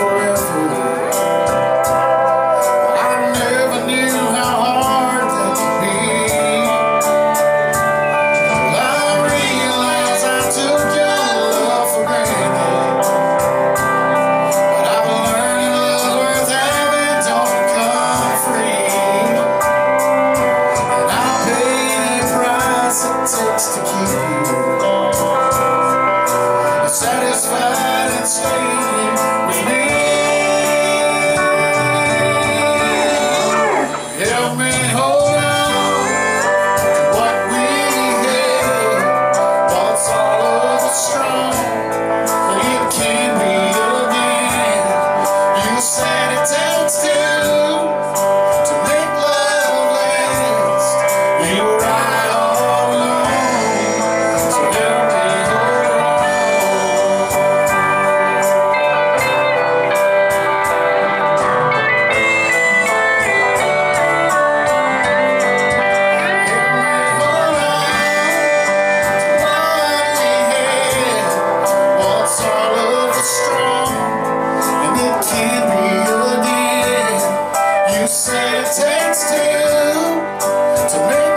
you forever, it takes to, to make